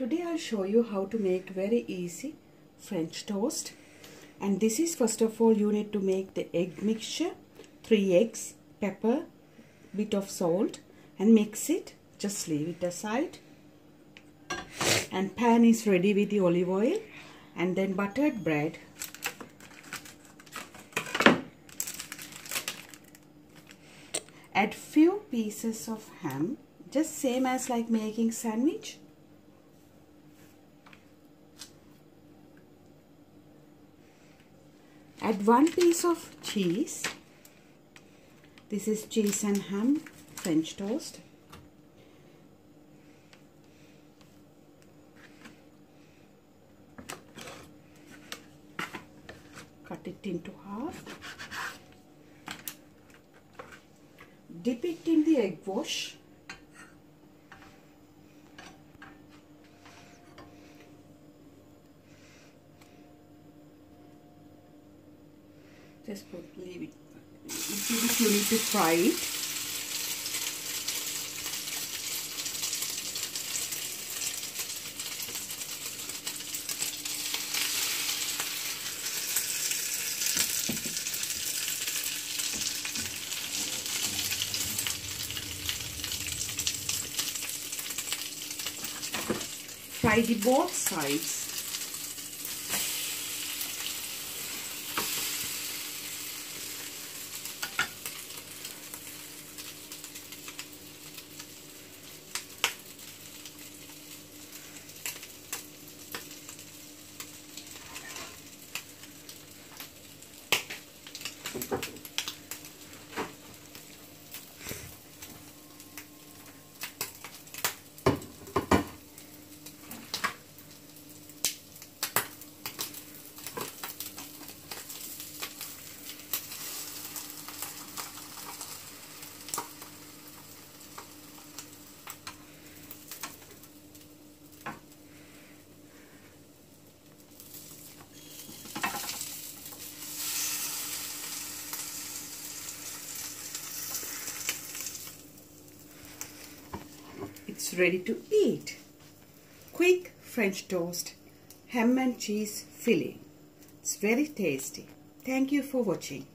Today I'll show you how to make very easy French toast. And this is first of all you need to make the egg mixture. 3 eggs, pepper, bit of salt and mix it. Just leave it aside. And pan is ready with the olive oil and then buttered bread. Add few pieces of ham just same as like making sandwich add one piece of cheese. This is cheese and ham french toast. Cut it into half. Dip it in the egg wash just put leave it. You need to fry it fry the both sides It's ready to eat. Quick French toast, ham and cheese filling. It's very tasty. Thank you for watching.